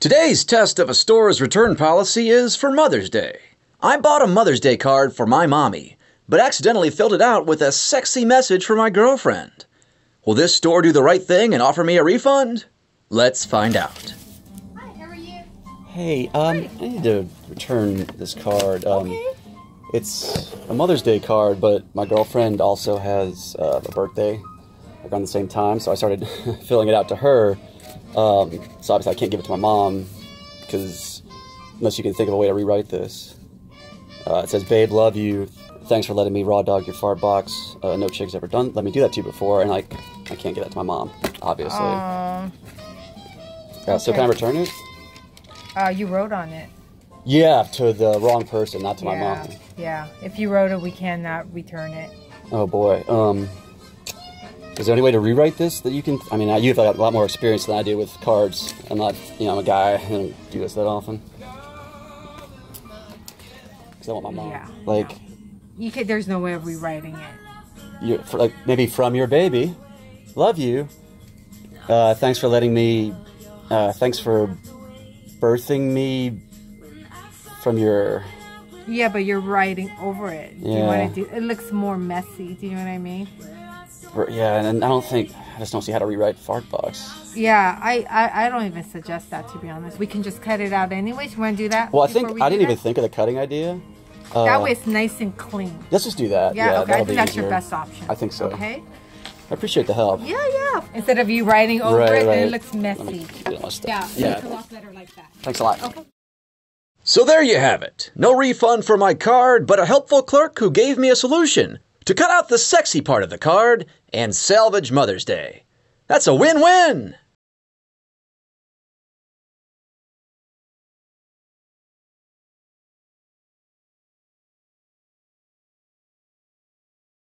Today's test of a store's return policy is for Mother's Day. I bought a Mother's Day card for my mommy, but accidentally filled it out with a sexy message for my girlfriend. Will this store do the right thing and offer me a refund? Let's find out. Hi, how are you? Hey, um, I need to return this card. Um, it's a Mother's Day card, but my girlfriend also has uh, a birthday around the same time, so I started filling it out to her. Um, so obviously I can't give it to my mom because unless you can think of a way to rewrite this. Uh, it says, "Babe, love you. Thanks for letting me raw dog your fart box. Uh, no chick's ever done. Let me do that to you before, and like I can't give that to my mom, obviously. Um, Uh, so can I return it? uh, you wrote on it. Yeah, to the wrong person, not to my mom. Yeah. If you wrote it, we cannot return it. Oh boy. Um, is there any way to rewrite this that you can? I mean, you have a lot more experience than I do with cards. I'm not, you know, I'm a guy. I don't do this that often. Because I want my mom. Yeah, Like, You could. There's no way of rewriting it. you, for, like maybe from your baby. Love you. Uh, thanks for letting me. Uh, thanks for birthing me from your. Yeah, but you're writing over it. Do you Yeah. want to do? It looks more messy. Do you know what I mean? Yeah, and I don't think I just don't see how to rewrite fart box. Yeah, I, I, I don't even suggest that to be honest. We can just cut it out anyways. You want to do that? Well, I think we I didn't even think of the cutting idea. Uh, That way it's nice and clean. Let's just do that. Yeah, okay. I think be that's your best option. I think so. Okay. I appreciate the help. Yeah, yeah. Instead of you writing over Right, it, right. and it looks Let me messy. it on my stuff. Yeah, Yeah. it's a lot better like that. Thanks a lot. Okay. So there you have it. No refund for my card, but a helpful clerk who gave me a solution to cut out the sexy part of the card and salvage Mother's Day. That's a win win!